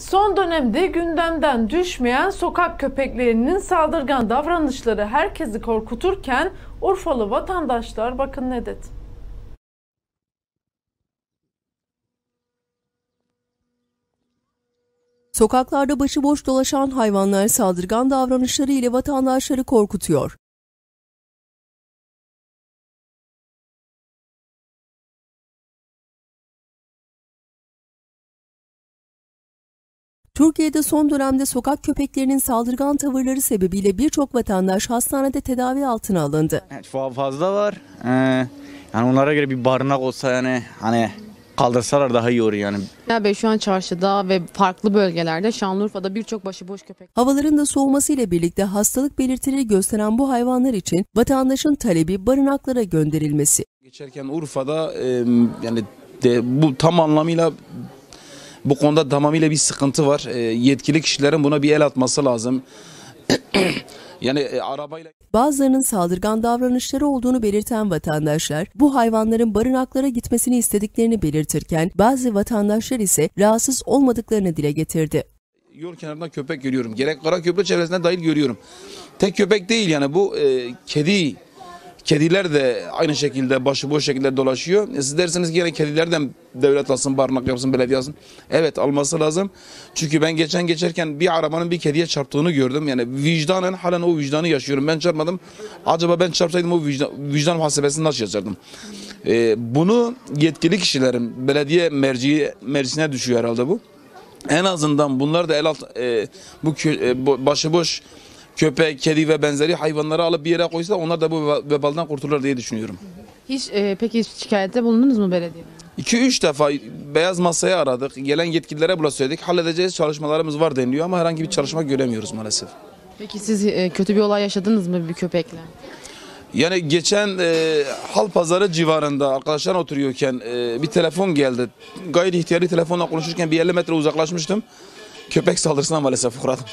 Son dönemde gündemden düşmeyen sokak köpeklerinin saldırgan davranışları herkesi korkuturken Urfalı vatandaşlar bakın ne dedi. Sokaklarda başıboş dolaşan hayvanlar saldırgan davranışları ile vatandaşları korkutuyor. Türkiye'de son dönemde sokak köpeklerinin saldırgan tavırları sebebiyle birçok vatandaş hastanede tedavi altına alındı. Evet, fa- fazla var. Ee, yani onlara göre bir barınak olsa yani hani kaldırsalar daha iyi olur yani. Ya Bey şu an çarşıda ve farklı bölgelerde Şanlıurfa'da birçok başıboş köpek Havaların da soğumasıyla birlikte hastalık belirtileri gösteren bu hayvanlar için vatandaşın talebi barınaklara gönderilmesi. Geçerken Urfa'da e, yani de, bu tam anlamıyla bu konuda tamamıyla bir sıkıntı var. E, yetkili kişilerin buna bir el atması lazım. yani e, arabayla Bazılarının saldırgan davranışları olduğunu belirten vatandaşlar bu hayvanların barınaklara gitmesini istediklerini belirtirken bazı vatandaşlar ise rahatsız olmadıklarını dile getirdi. yol kenarında köpek görüyorum. Gerek Karaköprü çevresinde dahil görüyorum. Tek köpek değil yani bu e, kedi Kediler de aynı şekilde başıboş şekilde dolaşıyor. E siz dersiniz ki yine kedilerden devlet alsın, barınak yapsın, belediye alsın. Evet alması lazım. Çünkü ben geçen geçerken bir arabanın bir kediye çarptığını gördüm. Yani vicdanen halen o vicdanı yaşıyorum. Ben çarpmadım. Acaba ben çarpsaydım o vicdan, vicdan muhasebesini nasıl yaşardım? E, bunu yetkili kişilerin belediye merci, mercisine düşüyor herhalde bu. En azından bunlar da el alt, e, bu e, bo- başıboş köpek, kedi ve benzeri hayvanları alıp bir yere koysa onlar da bu veba- vebalden kurtulur diye düşünüyorum. Hiç e, peki şikayette bulundunuz mu belediye? 2-3 defa beyaz masaya aradık. Gelen yetkililere bula söyledik. Halledeceğiz çalışmalarımız var deniliyor ama herhangi bir çalışma göremiyoruz maalesef. Peki siz e, kötü bir olay yaşadınız mı bir köpekle? Yani geçen e, hal pazarı civarında arkadaşlar oturuyorken e, bir telefon geldi. Gayri ihtiyari telefonla konuşurken bir 50 metre uzaklaşmıştım. Köpek saldırısına maalesef uğradım.